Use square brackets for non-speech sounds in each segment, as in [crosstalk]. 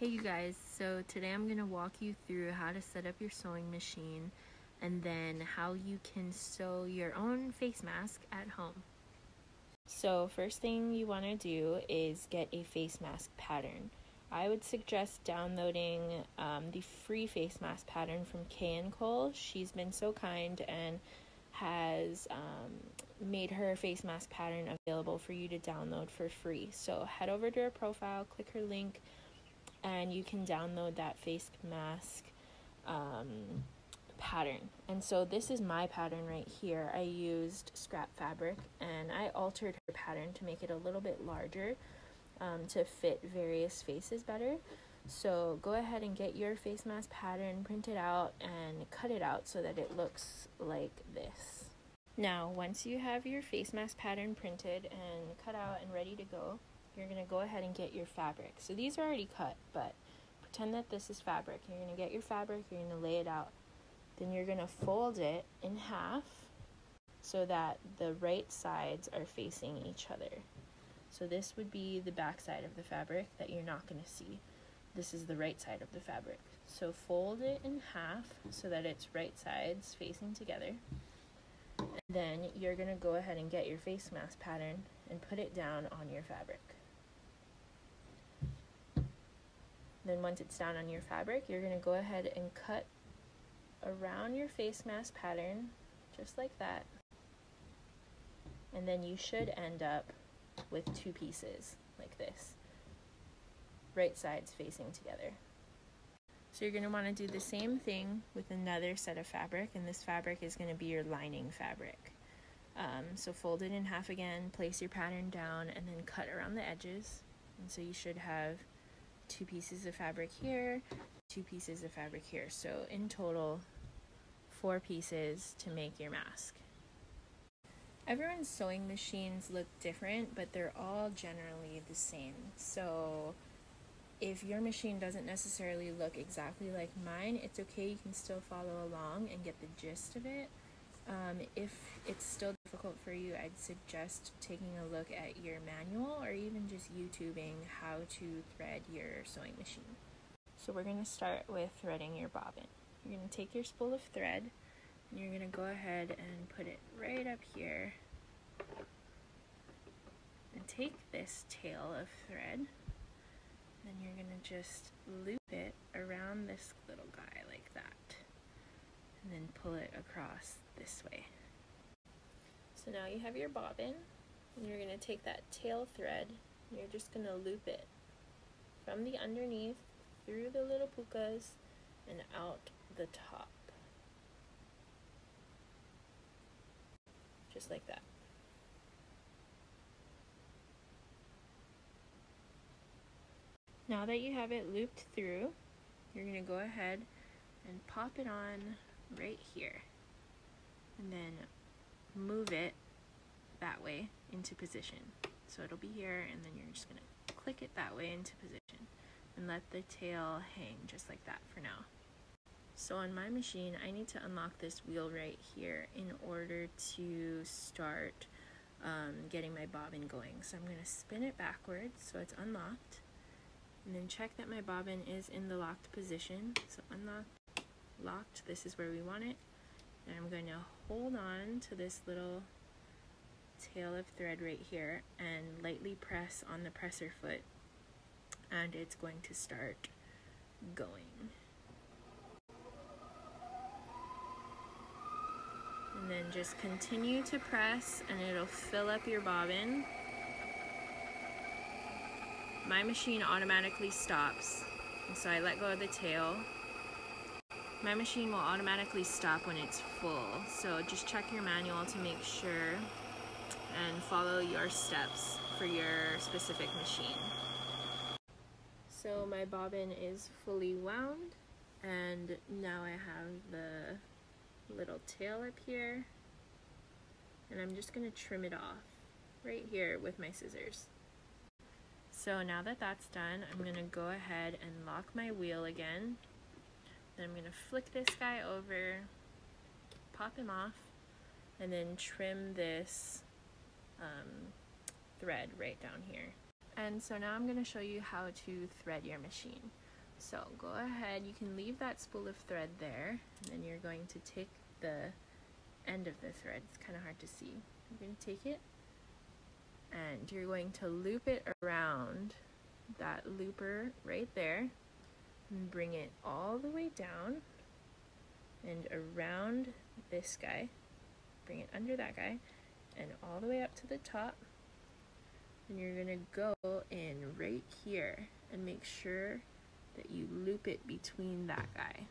Hey you guys, so today I'm going to walk you through how to set up your sewing machine and then how you can sew your own face mask at home. So first thing you want to do is get a face mask pattern. I would suggest downloading um, the free face mask pattern from Cay and Col. She's been so kind and has um, made her face mask pattern available for you to download for free. So head over to her profile, click her link, and you can download that face mask um, pattern. And so this is my pattern right here. I used scrap fabric and I altered her pattern to make it a little bit larger um, to fit various faces better. So go ahead and get your face mask pattern, print it out, and cut it out so that it looks like this. Now, once you have your face mask pattern printed and cut out and ready to go, you're going to go ahead and get your fabric. So these are already cut, but pretend that this is fabric. You're going to get your fabric, you're going to lay it out. Then you're going to fold it in half so that the right sides are facing each other. So this would be the back side of the fabric that you're not going to see. This is the right side of the fabric. So fold it in half so that it's right sides facing together. And then you're going to go ahead and get your face mask pattern and put it down on your fabric. Then once it's down on your fabric, you're going to go ahead and cut around your face mask pattern, just like that. And then you should end up with two pieces, like this. Right sides facing together. So you're going to want to do the same thing with another set of fabric, and this fabric is going to be your lining fabric. Um, so fold it in half again, place your pattern down, and then cut around the edges. And so you should have two pieces of fabric here, two pieces of fabric here. So in total, four pieces to make your mask. Everyone's sewing machines look different, but they're all generally the same. So if your machine doesn't necessarily look exactly like mine, it's okay. You can still follow along and get the gist of it. Um, if it's still difficult for you, I'd suggest taking a look at your manual or even just YouTubing how to thread your sewing machine. So we're going to start with threading your bobbin. You're going to take your spool of thread and you're going to go ahead and put it right up here and take this tail of thread then you're going to just loop it around this little guy like that and then pull it across this way. So now you have your bobbin and you're going to take that tail thread and you're just going to loop it from the underneath through the little pukas and out the top. Just like that. Now that you have it looped through, you're going to go ahead and pop it on right here and then move it that way into position. So it'll be here and then you're just going to click it that way into position and let the tail hang just like that for now. So on my machine, I need to unlock this wheel right here in order to start um, getting my bobbin going. So I'm going to spin it backwards so it's unlocked and then check that my bobbin is in the locked position. So unlocked, locked, this is where we want it. And I'm going to hold on to this little tail of thread right here and lightly press on the presser foot and it's going to start going. And then just continue to press and it'll fill up your bobbin my machine automatically stops. And so I let go of the tail. My machine will automatically stop when it's full. So just check your manual to make sure and follow your steps for your specific machine. So my bobbin is fully wound and now I have the little tail up here and I'm just going to trim it off right here with my scissors. So now that that's done, I'm going to go ahead and lock my wheel again. Then I'm going to flick this guy over, pop him off, and then trim this um, thread right down here. And so now I'm going to show you how to thread your machine. So go ahead, you can leave that spool of thread there, and then you're going to take the end of the thread. It's kind of hard to see. You're going to take it and you're going to loop it around that looper right there and bring it all the way down and around this guy. Bring it under that guy and all the way up to the top. And you're to go in right here and make sure that you loop it between that guy.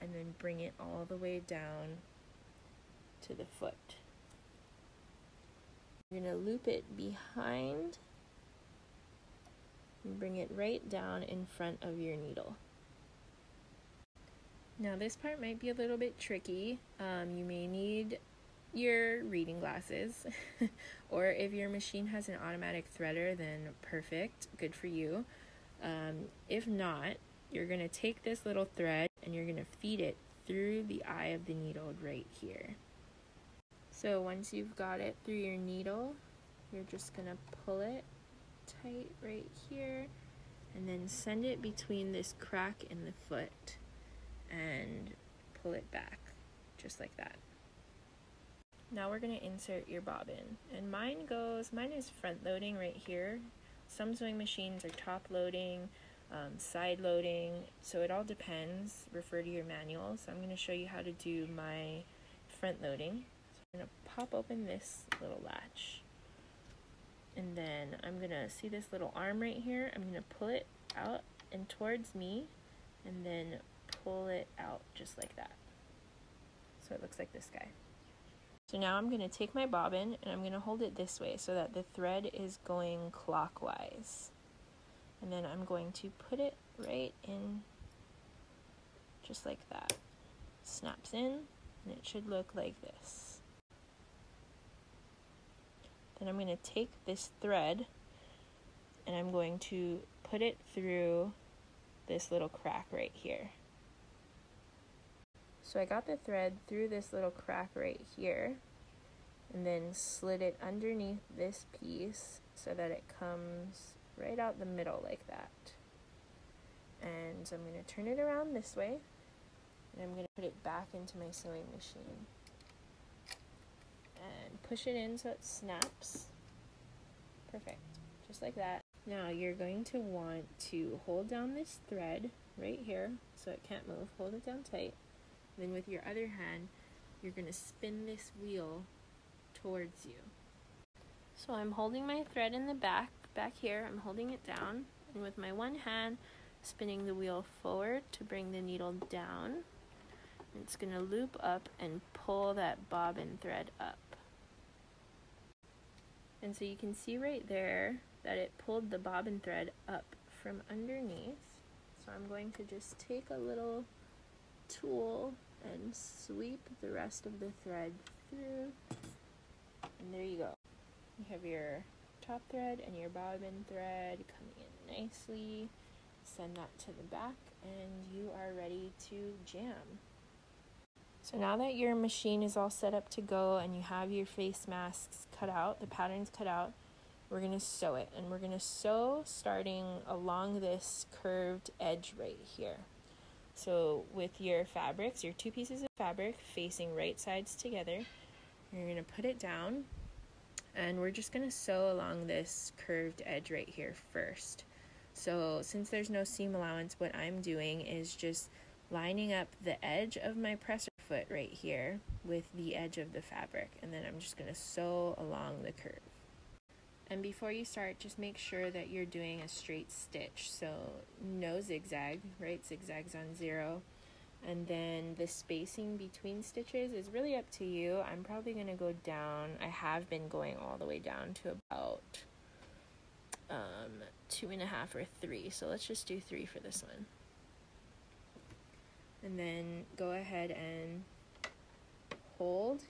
And then bring it all the way down to the foot. You're to loop it behind and bring it right down in front of your needle. Now this part might be a little bit tricky. Um, you may need your reading glasses [laughs] or if your machine has an automatic threader then perfect good for you um, if not you're going to take this little thread and you're going to feed it through the eye of the needle right here so once you've got it through your needle you're just going to pull it tight right here and then send it between this crack in the foot and pull it back just like that now we're going to insert your bobbin. And mine goes, mine is front loading right here. Some sewing machines are top loading, um, side loading, so it all depends. Refer to your manual. So I'm going to show you how to do my front loading. So I'm going to pop open this little latch. And then I'm to see this little arm right here. I'm to pull it out and towards me and then pull it out just like that. So it looks like this guy. So now I'm to take my bobbin and I'm to hold it this way so that the thread is going clockwise. And then I'm going to put it right in just like that. Snaps in and it should look like this. I'm going to take this thread and I'm going to put it through this little crack right here. So I got the thread through this little crack right here and then slid it underneath this piece so that it comes right out the middle like that. And I'm going to turn it around this way and I'm going to put it back into my sewing machine and push it in so it snaps. Perfect, just like that. Now you're going to want to hold down this thread right here so it can't move. Hold it down tight then with your other hand, you're going to spin this wheel towards you. So I'm holding my thread in the back, back here, I'm holding it down, and with my one hand, spinning the wheel forward to bring the needle down. It's going to loop up and pull that bobbin thread up. And so you can see right there that it pulled the bobbin thread up from underneath. So I'm going to just take a little tool and sweep the rest of the thread through. And there you go. You have your top thread and your bobbin thread coming in nicely. Send that to the back and you are ready to jam so now that your machine is all set up to go and you have your face masks cut out the patterns cut out we're going to sew it. And we're going to sew starting along this curved edge right here. So with your fabrics, your two pieces of fabric facing right sides together, you're going to put it down. And we're just going to sew along this curved edge right here first. So since there's no seam allowance, what I'm doing is just lining up the edge of my presser foot right here with the edge of the fabric and then I'm just going to sew along the curve. And before you start, just make sure that you're doing a straight stitch. So no zigzag, right? Zigzags on zero. And then the spacing between stitches is really up to you. I'm probably going to go down. I have been going all the way down to about um, two and a half or three. So let's just do three for this one. And then go ahead and hold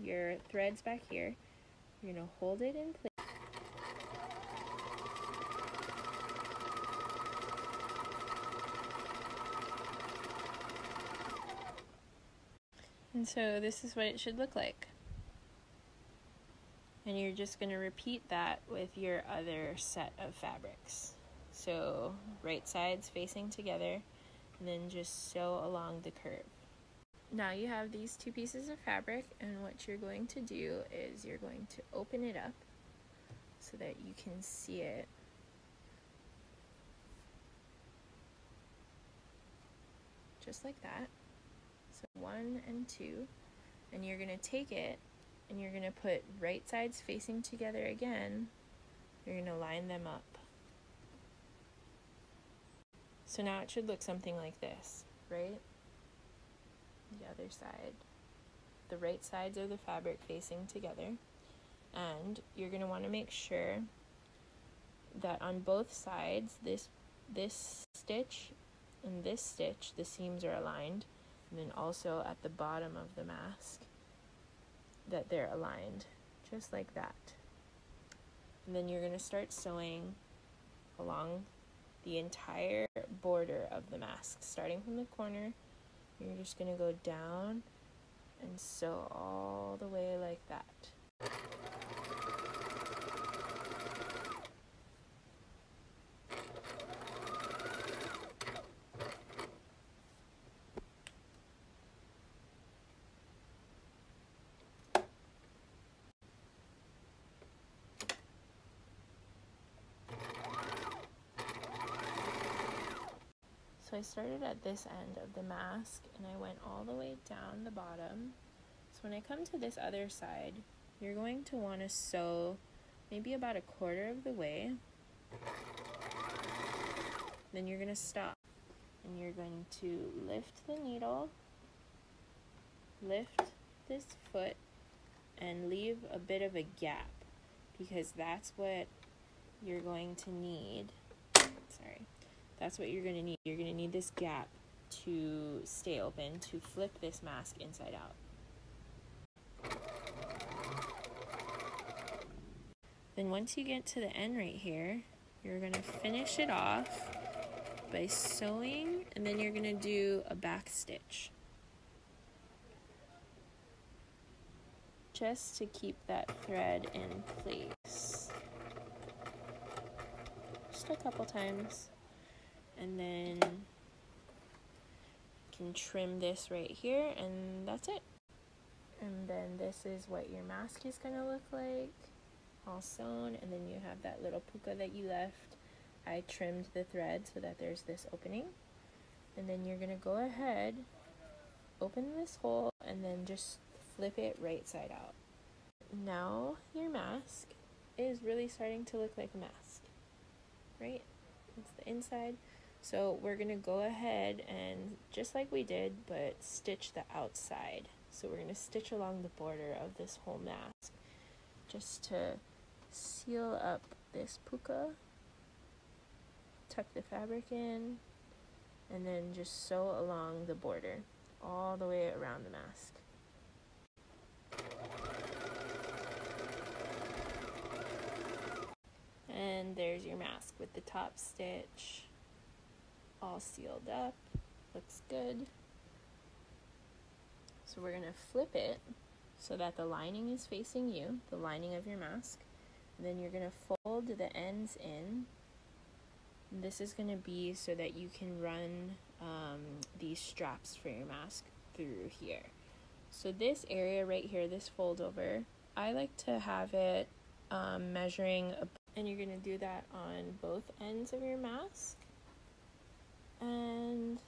your threads back here. You're going to hold it in place. And so this is what it should look like. And you're just going to repeat that with your other set of fabrics. So, right sides facing together, and then just sew along the curve. Now you have these two pieces of fabric, and what you're going to do is you're going to open it up so that you can see it. Just like that. So one and two, and you're going to take it and you're going to put right sides facing together again. You're going to line them up. So now it should look something like this, right? The other side. The right sides of the fabric facing together. And you're going to want to make sure that on both sides, this this stitch and this stitch, the seams are aligned. And then also at the bottom of the mask, that they're aligned, just like that. And then you're going to start sewing along the entire border of the mask, starting from the corner. You're just going to go down and sew all the way like that. So I started at this end of the mask and I went all the way down the bottom. So when I come to this other side, you're going to want to sew maybe about a quarter of the way. Then you're going to stop and you're going to lift the needle, lift this foot, and leave a bit of a gap because that's what you're going to need. Sorry that's what you're going to need. You're going to need this gap to stay open to flip this mask inside out. Then once you get to the end right here, you're going to finish it off by sewing and then you're going to do a back stitch. Just to keep that thread in place. Just a couple times and then you can trim this right here and that's it. And then this is what your mask is going to look like all sewn and then you have that little puka that you left. I trimmed the thread so that there's this opening. And then you're going to go ahead open this hole and then just flip it right side out. Now your mask is really starting to look like a mask right? It's the inside so we're going to go ahead and just like we did, but stitch the outside. So we're going to stitch along the border of this whole mask just to seal up this puka. Tuck the fabric in and then just sew along the border all the way around the mask. And there's your mask with the top stitch all sealed up. Looks good. So we're going to flip it so that the lining is facing you, the lining of your mask. And then you're going to fold the ends in. This is going to be so that you can run um, these straps for your mask through here. So this area right here, this fold over, I like to have it um, measuring, and you're going to do that on both ends of your mask. And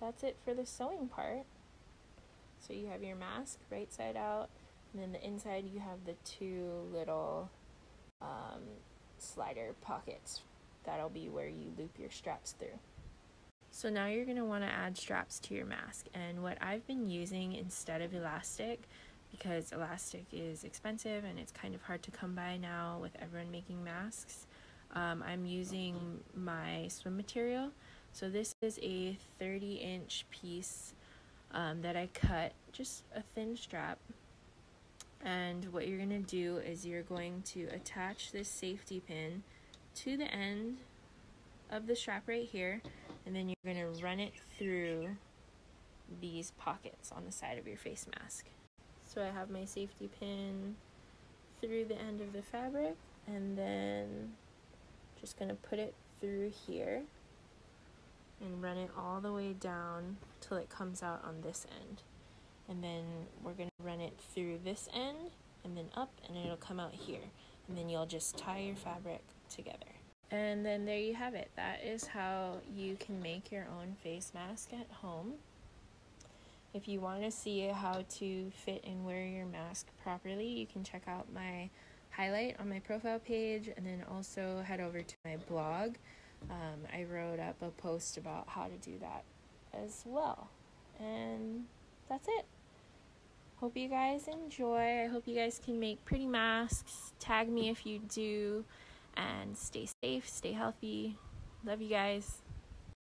that's it for the sewing part. So you have your mask right side out, and then the inside you have the two little um, slider pockets. That'll be where you loop your straps through. So now you're going to want to add straps to your mask. And what I've been using instead of elastic, because elastic is expensive and it's kind of hard to come by now with everyone making masks, um, I'm using my swim material. So this is a 30 inch piece um, that I cut, just a thin strap. And what you're going to do is you're going to attach this safety pin to the end of the strap right here. And then you're going to run it through these pockets on the side of your face mask. So I have my safety pin through the end of the fabric and then just going to put it through here and run it all the way down till it comes out on this end. And then we're going to run it through this end and then up and it'll come out here. And then you'll just tie your fabric together. And then there you have it. That is how you can make your own face mask at home. If you want to see how to fit and wear your mask properly, you can check out my highlight on my profile page and then also head over to my blog. Um, I wrote up a post about how to do that as well. And that's it. Hope you guys enjoy. I hope you guys can make pretty masks. Tag me if you do. And stay safe, stay healthy. Love you guys.